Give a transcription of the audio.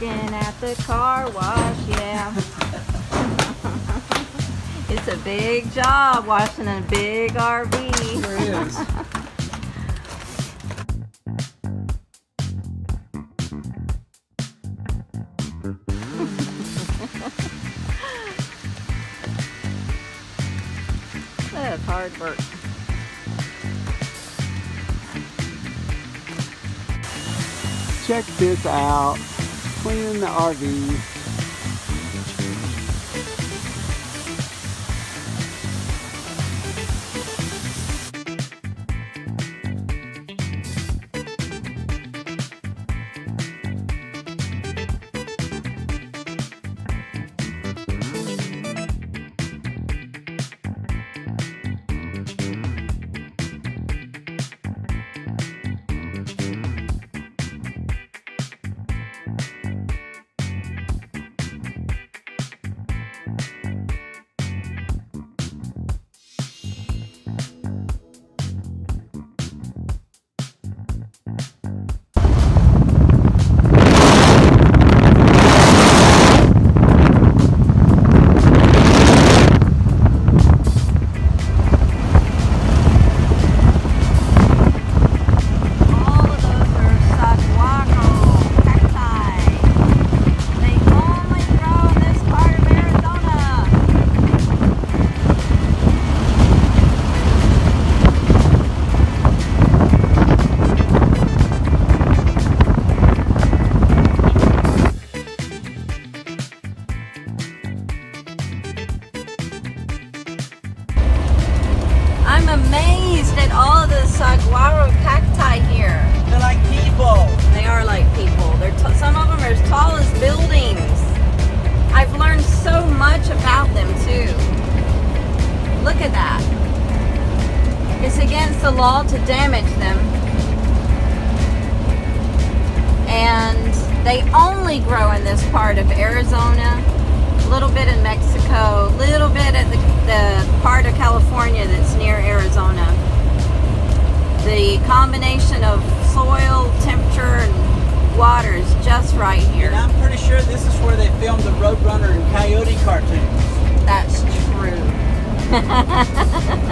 working at the car wash, yeah. it's a big job washing a big RV. Sure is. That's hard work. Check this out. Cleaning the RV. I'm amazed at all the saguaro cacti here. They're like people. They are like people. They're some of them are as tall as buildings. I've learned so much about them too. Look at that. It's against the law to damage them. And they only grow in this part of Arizona, a little bit in Mexico, a little bit at the, the part of California that's near Arizona the combination of soil, temperature, and water is just right And here. I'm pretty sure this is where they filmed the Roadrunner and Coyote cartoons. That's true.